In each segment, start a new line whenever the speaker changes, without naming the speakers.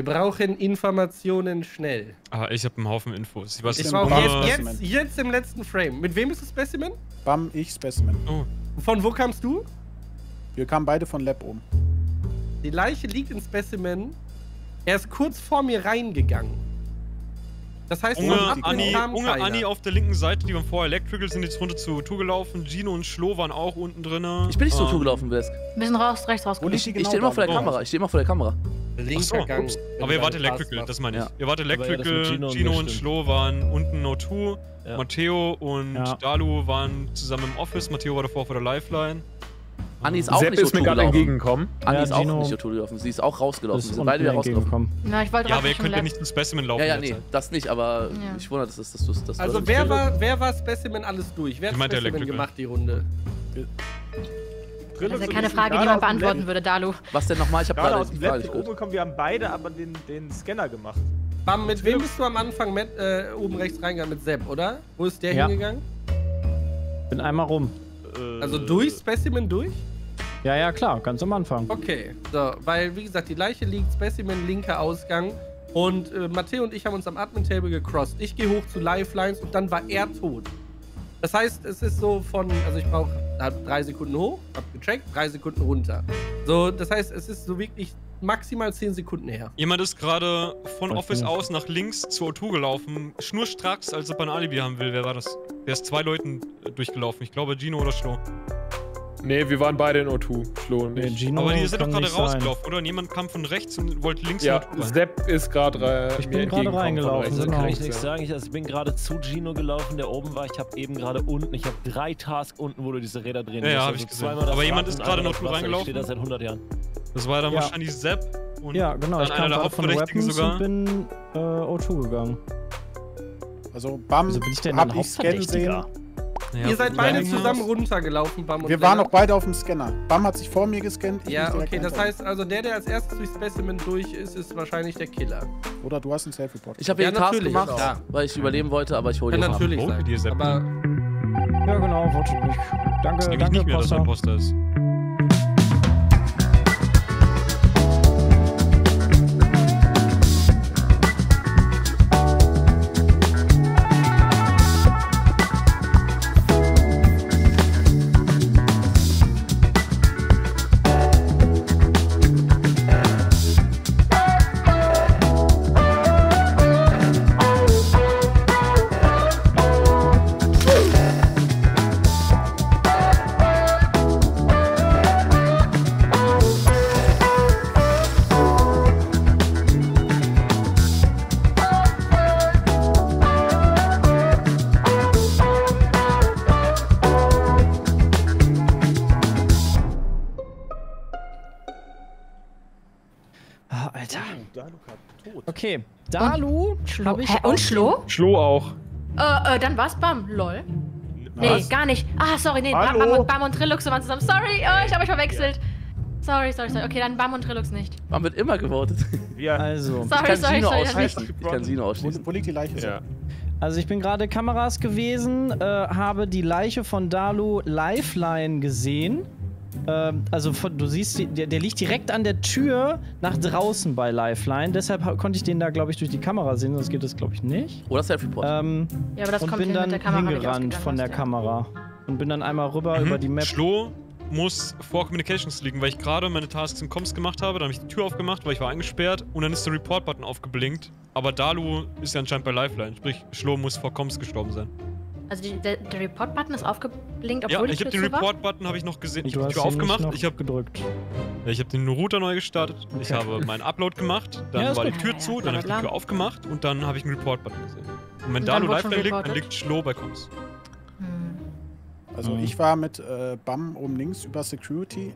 Wir brauchen Informationen schnell.
Ah, ich habe einen Haufen Infos. Ich, weiß
Ich
nicht,
brauche jetzt, jetzt, jetzt im letzten Frame. Mit wem ist das Specimen?
Bam, ich, Specimen.
Oh,
Von wo kamst du?
Wir kamen beide von Lab um.
Die Leiche liegt im Specimen. Er ist kurz vor mir reingegangen. Das heißt,
Unge, Anni, Unge. Anni auf der linken Seite, die waren vorher Electrical, sind jetzt runter zu Tour gelaufen. Gino und Schlo waren auch unten drin.
Ich bin nicht so
Ähm,
zugelaufen, Wesk.
Ein bisschen raus, rechts raus.
Wo liegt
Ich, ich
genau?
stehe immer vor der? Kamera. Ich stehe immer vor der Kamera.
Linker
Achso,
Gang.
ups. Aber ihr wart Electrical, das meine ich.
Ja.
Ihr wart
Aber ja,
Electrical,
Gino und
Gino und. Schlo waren unten O2,
Ja.
Matteo und
Ja.
Dalu waren zusammen im Office. Matteo war davor vor der Lifeline.
Anni ist auch
Sepp
nicht
ist mir
O2
gerade
gelaufen.
entgegengekommen.
Anni
Ja,
ist auch
Gino
nicht O2 gelaufen. Sie ist auch rausgelaufen.
Ist
Wir sind beide wieder rausgelaufen.
entgegengekommen.
Ja, ich wollte
Ja, aber ihr könnt ja nicht ins Specimen laufen.
Ja, ja, nee, das nicht, aber
Ja.
ich wundere, dass das, das, das, das
Also wer war, wer war Specimen alles durch? Wer
Ich
hat
meinte
Specimen
Electrical.
gemacht die Runde?
Das ist ja keine Frage, die man beantworten würde, Dalu.
Was denn nochmal? Ich habe
Gerade aus dem
nicht
oben gekommen, wir haben beide aber den, den Scanner gemacht.
Bam, mit wem bist du am Anfang mit, äh, oben rechts reingegangen? Mit Sepp, oder? Wo ist der
Ja.
hingegangen?
Bin einmal rum.
Äh,
Also durch Specimen durch?
Ja, ja, klar, ganz am Anfang.
Okay, so, weil wie gesagt, die Leiche liegt, Specimen linker Ausgang und äh, Matteo und ich haben uns am Admin-Table gecrossed. Ich gehe hoch zu Lifelines und dann war er tot. Das heißt, es ist so von, also ich brauche hab drei Sekunden hoch, hab gecheckt, drei Sekunden runter. So, das heißt, es ist so wirklich maximal zehn Sekunden her.
Jemand ist gerade von. Office aus nach links zu O2 gelaufen. Schnurstracks, als ob er ein Alibi haben will. Wer war das? Der ist zwei Leuten äh, durchgelaufen. Ich glaube Gino oder Schlo.
Nee, wir waren beide in O2. Flo und
Nee,
ich.
Gino
Aber die sind doch gerade rausgelaufen, oder? Und jemand kam von rechts und wollte links
Ja,
in O2 rein.
Sepp ist gerade äh,
Ich
mir
bin gerade reingelaufen,
rechts.
Also kann ich
Ja.
nichts sagen. Ich, also ich bin gerade zu Gino gelaufen, der oben war. Ich habe eben gerade unten, ich habe drei Tasks unten, wo du diese Räder drehen
Ja, ja,
musst.
hab
Also
ich gesehen. Aber jemand ist gerade noch reingelaufen.
Ich stehe da seit 100 Jahren.
Das war dann
Ja.
wahrscheinlich Sepp. Und
Ja, genau.
dann
Ich
einer
kam
der Hauptverdächtigen
Weapons
sogar.
und bin äh, O2 gegangen.
Also Bam,
Wieso bin ich denn
hab ich scannen sehen.
Ja,
Ihr seid beide zusammen runtergelaufen, Bam und
Wir waren
Lennart.
auch beide auf dem Scanner. Bam hat sich vor mir gescannt.
Ja, okay, das heißt also, der, der als erstes durch Specimen durch ist, ist wahrscheinlich der Killer.
Oder du hast einen Self-Report.
Ich habe
Ja,
hier einen Task
natürlich,
gemacht,
klar.
weil ich überleben wollte, aber ich hole ab.
natürlich sein. Aber
Ja, genau, mich. Danke,
Das
danke,
nicht mehr, dass er.
Imposter
ist.
Okay, Dalu
Schlo.
habe ich
Hä, und Schlo?
Schlo auch.
Äh, äh, dann war's Bam. Lol. Nee,
Was?
gar nicht. Ah, sorry, nee. Bam? Bam, und, Bam und Trilux waren zusammen. Sorry, oh, ich habe euch verwechselt. Sorry, sorry, sorry. Okay, dann Bam und Trilux nicht.
Man wird immer gewotet.
Wir,
Also,
Ich
Sorry,
kann
sorry,
Gino
sorry.
ausschließen. Ich kann Gino
Wo,
ausschließen.
wo liegt die Leiche?
ja.
also ich bin gerade Kameras gewesen, äh, habe die Leiche von Dalu Lifeline gesehen. Ähm, also von, du siehst, der, der liegt direkt an der Tür nach draußen bei Lifeline. Deshalb ha- konnte ich den da, glaube ich, durch die Kamera sehen, sonst geht das, glaube ich, nicht.
Oder Self-Report.
Ähm,
Ja, aber das
und
kommt
bin dann
mit der Kamera,
hingerannt von der
bin.
Kamera. Und bin dann einmal rüber
Mhm.
über die Map.
Schlo muss vor Communications liegen, weil ich gerade meine Tasks in Comms gemacht habe. Dann habe ich die Tür aufgemacht, weil ich war eingesperrt. Und dann ist der Report-Button aufgeblinkt. Aber Dalu ist ja anscheinend bei Lifeline. Sprich, Schlo muss vor Comms gestorben sein.
Also die, der, der Report-Button ist aufgeblinkt,
Ja,
obwohl die
ich habe den? Report-Button habe ich noch gesehen. Ich habe die Tür aufgemacht. Ich habe
gedrückt.
ich hab den Router neu gestartet. Ich
Okay.
habe meinen Upload gemacht. Dann
Ja,
war die. Tür
Ja,
zu.
ja,
Dann habe ich die. Tür aufgemacht. Und dann habe ich einen Report-Button gesehen. Und wenn
schon
Lifeline liegt, dann liegt Schlo bei Comms.
Hm.
Also
Mhm.
ich war mit äh, Bam oben links über Security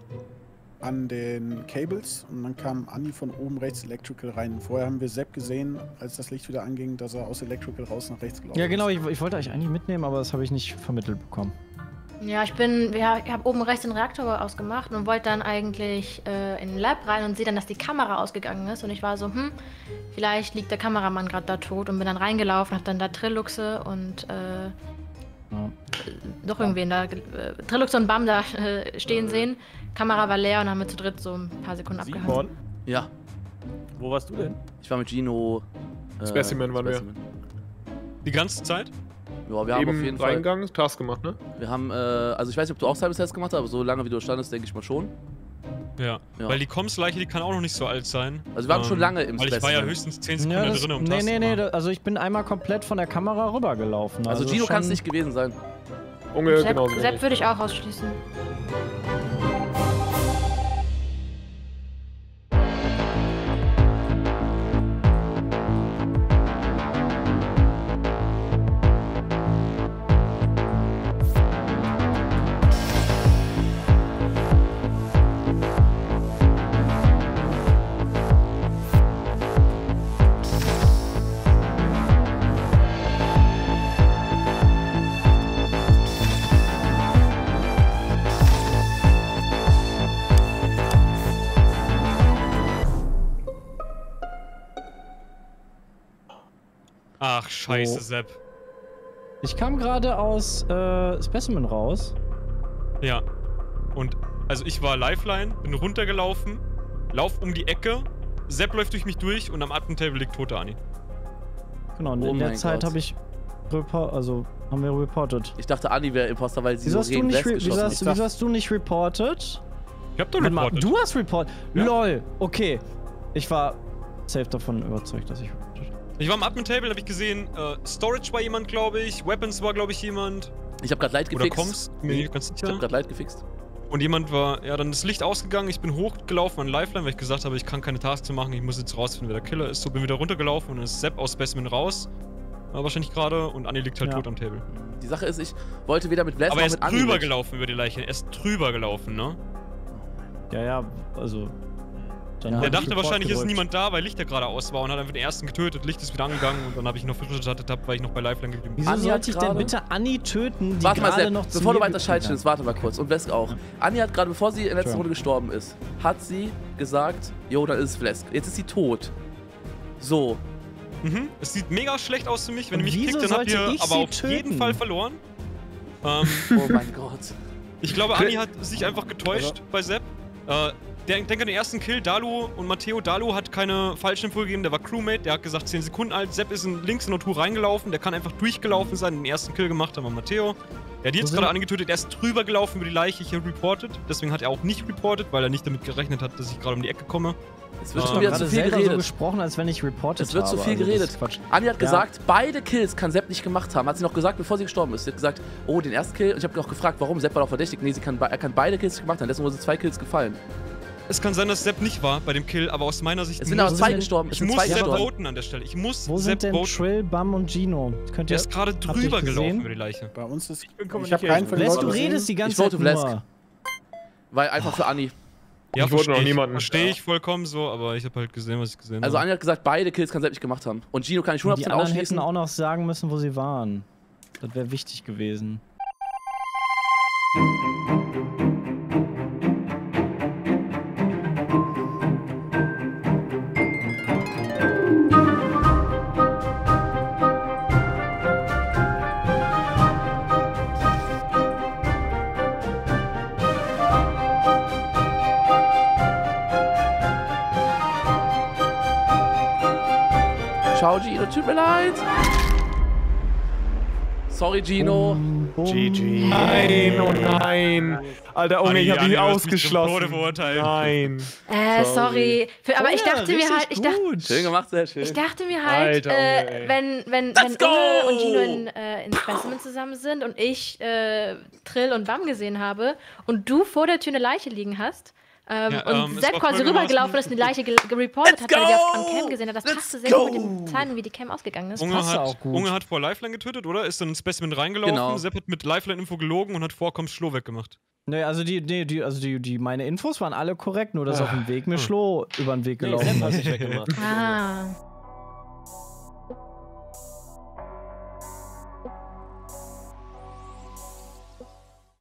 an den Cables und dann kam Anni von oben rechts Electrical rein. Vorher haben wir Sepp gesehen, als das Licht wieder anging, dass er aus Electrical raus nach rechts gelaufen
Ja, genau,
ist.
ich, ich wollte euch eigentlich mitnehmen, aber das habe ich nicht vermittelt bekommen.
Ja, ich bin, ja, ich habe oben rechts den Reaktor ausgemacht und wollte dann eigentlich äh, in den Lab rein und sehe dann, dass die Kamera ausgegangen ist. Und ich war so, hm, vielleicht liegt der Kameramann gerade da tot und bin dann reingelaufen, hab dann da Trilluxe und äh. Doch irgendwen da, äh, Trilluxe und Bam da äh, stehen sehen. Kamera war leer und haben wir zu dritt so ein paar Sekunden abgehangen.
Simon,
Ja.
Wo warst du denn?
Ich war mit Gino. Äh,
Specimen waren wir.
Die ganze Zeit?
Ja, wir haben auf
Eben
jeden Fall.
reingegangen, Task gemacht, ne?
Wir haben, äh, also ich weiß nicht, ob du auch Cyber-Tests gemacht hast, aber so lange wie du standest, denke ich mal schon.
Ja.
Ja.
Weil die Koms-Leiche, die kann auch noch nicht so alt sein.
Also wir waren schon lange im
Weil ich war ja
Specimen.
höchstens 10 Sekunden
Ja, das,
drin, um
nee,
Tasten
nee, nee, da- also ich bin einmal komplett von der Kamera rübergelaufen.
Also Gino kann es nicht gewesen sein.
Unge,
Sepp,
genau.
Sepp würde ich auch ausschließen.
Ach, scheiße,
So.
Sepp.
Ich kam gerade aus äh, Specimen raus.
Ja. Und, also ich war Lifeline, bin runtergelaufen, lauf um die Ecke, Sepp läuft durch mich durch und am Admin-Table liegt tote Anni.
Genau, und
Oh
in der Zeit habe ich report, also haben wir reported.
Ich dachte, Anni wäre Imposter, weil sie
Wieso
so
hast, du
gegen
nicht
West
re wieso,
geschossen
hast,
hat.
wieso hast du nicht reported?
Ich hab doch reportet.
du hast report.
Ja.
LOL, okay. Ich war safe davon überzeugt, dass ich reported.
Ich war am Admin-Table, hab ich gesehen, äh, Storage war jemand, glaube ich, Weapons war, glaube ich, jemand.
Ich habe gerade Light
Oder
gefixt.
Coms, bin mir nicht ganz
Ich habe
sicher.
gerade Light gefixt.
Und jemand war, ja, dann ist das Licht ausgegangen, ich bin hochgelaufen an Lifeline, weil ich gesagt habe, ich kann keine Tasks mehr machen, ich muss jetzt rausfinden, wer der Killer ist. So bin wieder runtergelaufen und dann ist Sepp aus Specimen raus. War wahrscheinlich gerade und Anni liegt halt
Ja.
tot am Table.
Die Sache ist, ich wollte weder mit Blast
Aber er
noch
ist
mit
drüber
mit.
gelaufen über die Leiche. Er ist drüber gelaufen, ne?
Ja, ja, also. Dann
Ja,
Er
ich
dachte wahrscheinlich, ist niemand da, weil Licht ja gerade aus war und hat einfach den ersten getötet. Licht ist wieder angegangen und dann habe ich noch gestartet, hab, weil ich noch bei Lifeline geblieben bin.
Wieso
Anni
sollte
hat
ich denn bitte Anni töten, die
Warte mal,
gerade
Sepp,
noch zu
bevor du weiter
ist?
warte mal kurz. Und Blesk auch. Anni hat gerade, bevor sie in der letzten. Runde gestorben ist, hat sie gesagt, jo, da ist Blesk. Jetzt ist sie tot. So.
Mhm. Es sieht mega schlecht aus für mich. Wenn
Und
ihr mich
wieso
kickt, dann habt
sollte
ihr
ich
aber
sie
auf jeden
töten?
Fall verloren. Ähm,
Oh mein Gott.
ich glaube, Anni hat sich einfach getäuscht bei Sepp. Äh, der, denk an den ersten Kill, Dalu und Matteo. Dalu hat keine falschen Info gegeben, der war Crewmate, der hat gesagt 10 Sekunden alt. Sepp ist in, links in der Tour reingelaufen, der kann einfach durchgelaufen sein, den ersten Kill gemacht haben, war Matteo. Der hat jetzt gerade angetötet, der ist drüber gelaufen über die Leiche, hier reported. Deswegen hat er auch nicht reported, weil er nicht damit gerechnet hat, dass ich gerade um die Ecke komme.
Es wird
Ah.
schon wieder zu viel
selber so
geredet.
gesprochen, als wenn ich reported
Es wird zu viel
also
geredet.
Quatsch.
Anni hat
Ja.
gesagt, beide Kills kann Sepp nicht gemacht haben. Hat sie noch gesagt, bevor sie gestorben ist. Sie hat gesagt, oh, den ersten Kill. Und ich habe auch gefragt, warum. Sepp war doch verdächtig. Nee, sie kann, er kann beide Kills nicht gemacht haben. Deswegen wurden zwei Kills gefallen.
Es kann sein, dass Sepp nicht war bei dem Kill, aber aus meiner Sicht
Es sind aber zwei gestorben. Es
ich muss Sepp voten an der Stelle. Ich muss
Wo
Sepp
sind denn. Trill, Bam und Gino? Könnt
Der
ihr
ist gerade drüber gelaufen über die Leiche.
Bei uns ist.
bin
Ich habe keinen von den
Blesk, du
gesehen.
redest die ganze
Ich vote
Zeit
Blesk.
nur.
Weil einfach für Anni.
Ja,
Ich wurde noch
verstehe ich.
niemanden.
Verstehe ich vollkommen so, aber ich habe halt gesehen, was ich gesehen
Also
habe.
Anni hat gesagt, beide Kills kann Sepp nicht gemacht haben. Und Gino kann ich 100%
Die anderen
ausschließen.
hätten auch noch sagen müssen, wo sie waren. Das wäre wichtig gewesen.
Ciao, Gino. Tut mir leid. Sorry, Gino.
GG. Nein, oh nein. Alter, Unge, ich hab
zum
ausgeschlossen. Nein.
Äh, sorry. Für, aber ich
Oh ja,
dachte mir
richtig
halt, ich dachte,
gut.
Schön gemacht, sehr schön.
ich dachte mir halt,
Alter, Unge,
äh, wenn, wenn,
Let's
wenn! Unge und Gino in, äh, in Specimen zusammen sind und ich äh, Trill und Bam gesehen habe und du vor der Tür eine Leiche liegen hast ähm,
Ja,
und
ähm,
Sepp quasi rübergelaufen ist und die Leiche ge gereportet hat, weil er die auf, am
go!
Cam gesehen hat, das
Let's
passte sehr gut mit
go!
dem Timing, wie die Cam ausgegangen ist.
Unge
passt
hat,
auch gut.
Unge hat vor Lifeline getötet, oder? Ist dann in Specimen reingelaufen.
Genau.
Sepp hat mit Lifeline-Info gelogen und hat Vorkommens Schloh weggemacht.
Nee, also die, nee, die, also die, die, meine Infos waren alle korrekt, nur dass auf dem Weg mir Schloh über den Weg
Nee,
gelaufen
Sepp hat
ist.
sich weggemacht.
Ah.